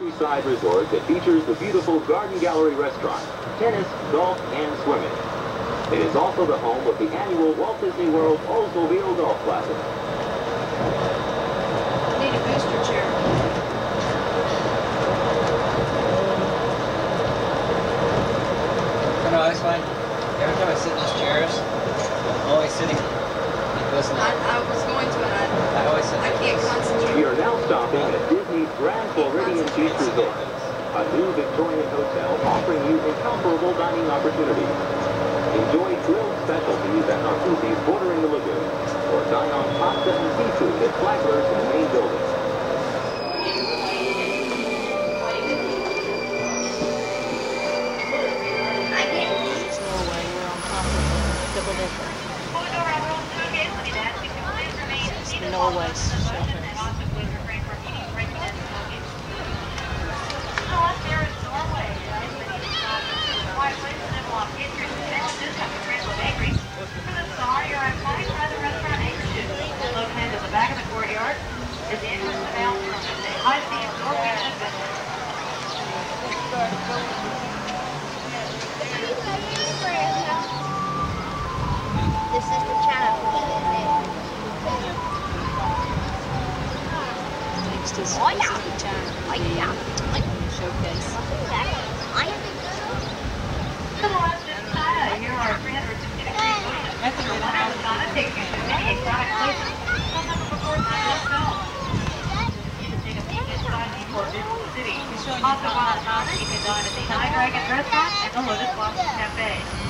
countryside resort that features the beautiful Garden Gallery restaurant, tennis, golf, and swimming. It is also the home of the annual Walt Disney World Oldsmobile Golf Classic. Need a booster chair. I know, it's fine. Every time I sit in these chairs, I'm always sitting listening. I, I was going to and I, I always sit I can't We are now stopping at Disney's Grand Floridian Beach Resort, a new Victorian hotel offering you incomparable dining opportunities. Enjoy grilled specialties at Narcoossee's bordering the lagoon, or dine on pasta and seafood at Flagler's in the main building. It's Norway. We're on top of the double decker. It's the Norway shelter. Located at the back of the courtyard is the entrance to Maelstrom. It's a high-speed Norwegian adventure. This is the channel Next is, oh, this is the oh, China, the showcase. To the left is China. Here are 360 degree motions. The wonder of China takes you to many exotic places. Some never before seen on film. You can take a peek inside Newport Visual You can dine at the Nine Dragons Restaurant and the Lotus Blossom Cafe.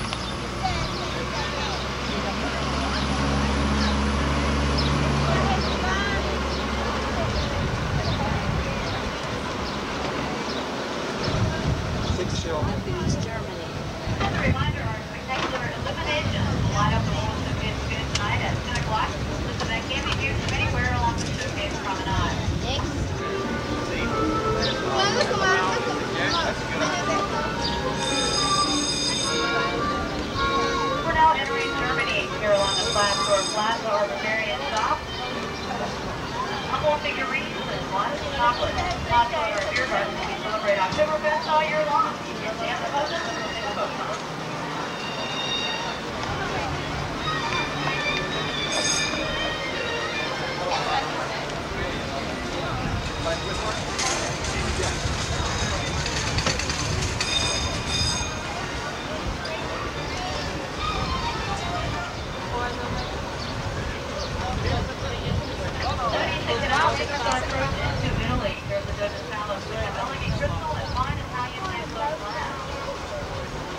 Figurines and lots of chocolate. Of our beer gardens we celebrate Oktoberfest all year long. You can stand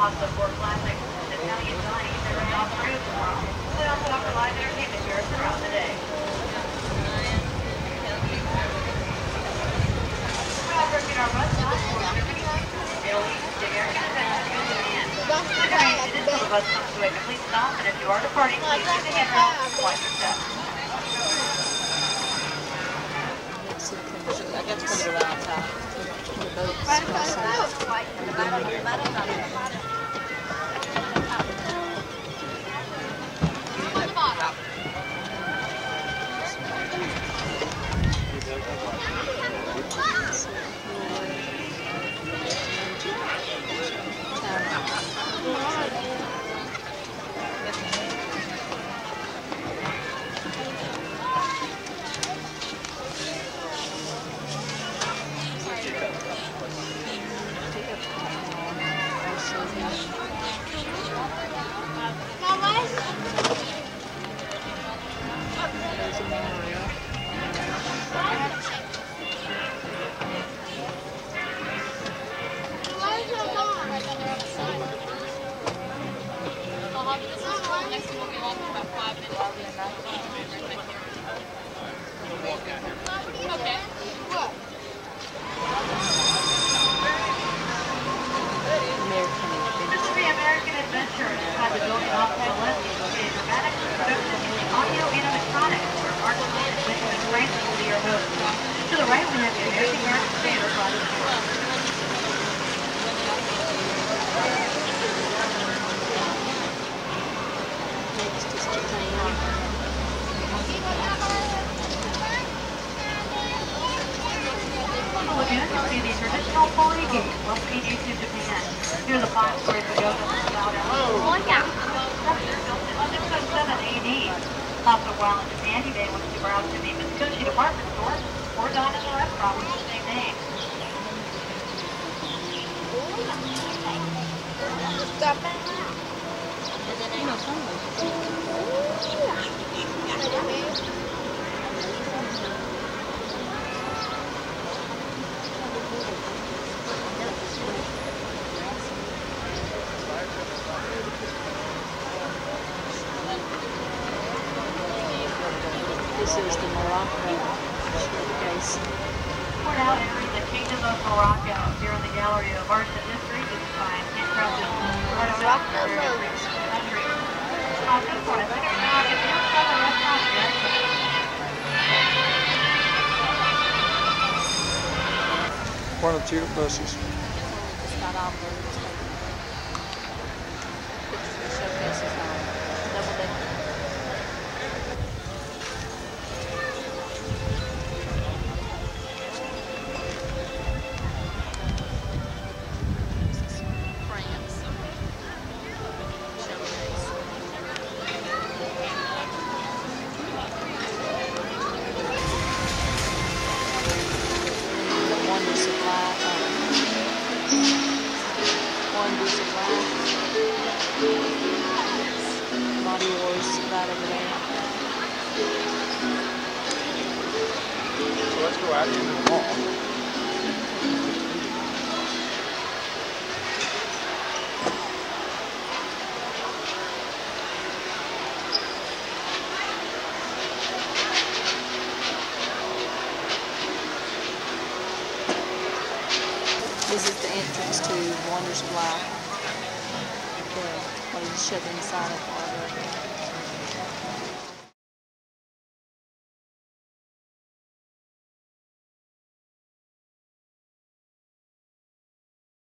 Also for classic Italian dining, they're in off tomorrow. They also offer live entertainment here throughout the day. We offer a our bus stop for Italy, the American Adventure Goes in hand. It is bus comes to a complete stop, and if you are departing, please use the handrail to watch your step. I got to put it around top. The boats Japan. in the lagoon, you'll see the traditional torii gate, once native to Japan. Here are the five story pagodas about Oh, yeah. built in 607 AD. Also, while in Japan, you may wish to browse to the Mitsukoshi department store or dine in the restaurant with the same name. Stop it. You know, some of those. This is the Morocco showcase. We're now entering the Kingdom of Morocco. Here in the Gallery of Arts and History, you can find handcrafted Morocco moves. country. Uh, this one, I think it's not a inside the restaurant here. One of the tulip Wars right over there. So let's go out into the mall. This is the entrance to Wonders of Life. The, what is shut inside of